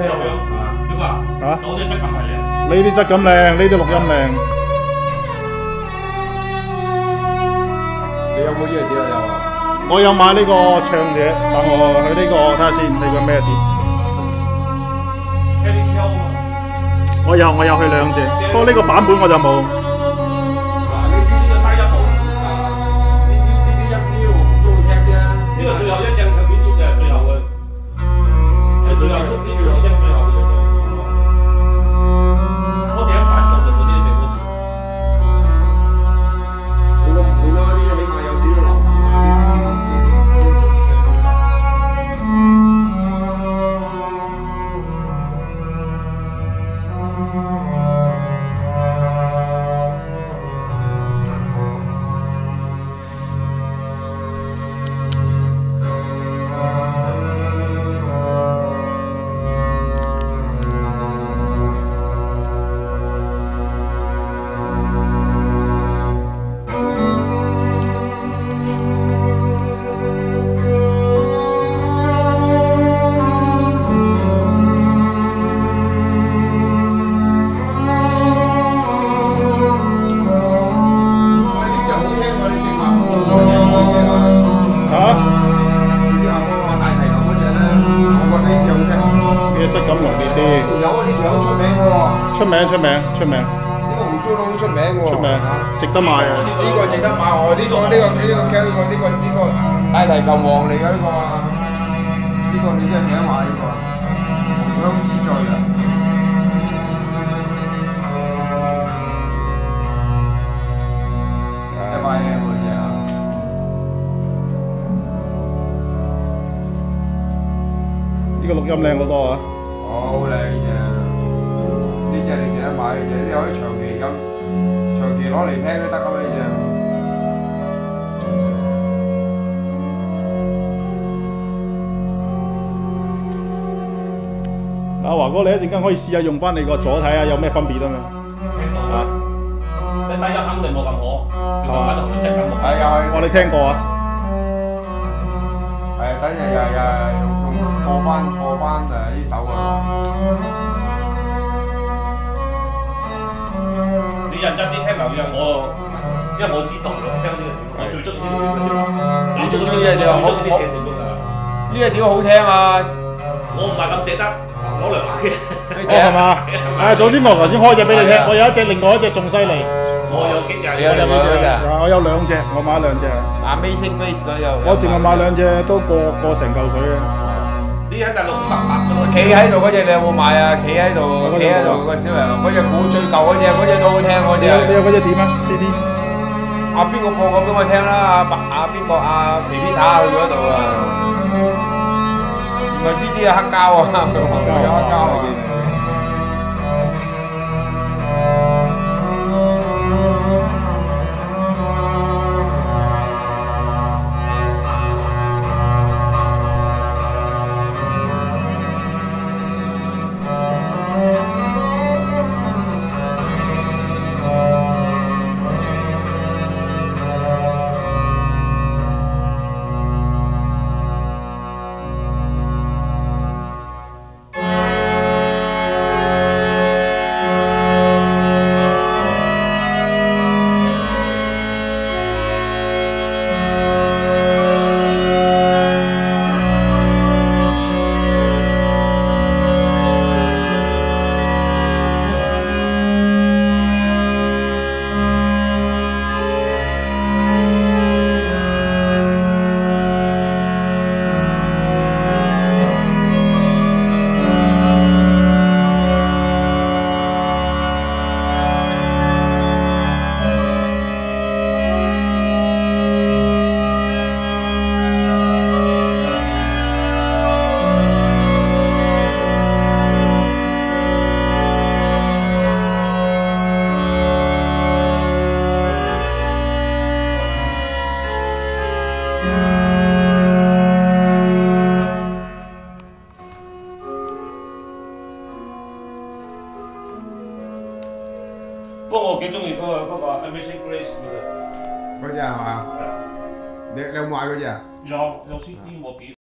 聽有冇？有？邊個啊？嚇我啲质感系靓。呢啲质感靓，呢啲录音靓。你有冇？呢個碟啊？有啊。我有买呢个唱者，等我去呢、个睇下先，呢个咩碟？Kelly Q 啊嘛。我有我有去两只，不过呢个版本我就冇。出名出名出名呢個胡鬚佬好出名嘅喎。出名啊，值得買啊！呢個值得買我，呢個呢個呢個呢個呢個呢個大提琴王嚟嘅呢個啊，呢個你真係值得買呢個，紅香之最啊！一塊嘢喎呢隻啊！呢個錄音靚好多啊！嘅，呢可以長期咁長期攞嚟聽都得噶嘛呢只。阿華哥，你一陣間可以試下用翻你個左睇下有咩分別啊嘛？啊，你低音肯定冇咁好，佢質感冇。係又係，我哋聽過啊，係等日日日用用播翻播翻誒呢首啊！你認真啲聽留意我，因為我知道我聽呢個，我最中意呢個。你最中意呢隻我我呢隻呢隻碟好聽啊！我唔係咁捨得攞嚟買嘅。呢哦係嘛？誒，早先我頭先開隻俾你聽，我有一隻，另外一隻仲犀利。我有幾隻。你有隻冇嗰隻啊？我有兩隻，我買兩隻，Amazing Grace 嗰有。我淨係買兩隻都過過成嚿水嘅。企喺度嗰只你有冇買啊？企喺度，企喺度個小朋友，嗰只古最舊嗰只，嗰只都好聽嗰只你有。嗰隻點啊？CD 阿邊個播過俾我聽啦？阿白阿邊個阿肥 Peter 去嗰度啊？唔係 CD 啊，黑膠啊，有黑不過我幾中意嗰個嗰個 Amazing Grace 嗰只。嗰只係嘛？你你有冇買嗰只啊？有有 CD 我碟。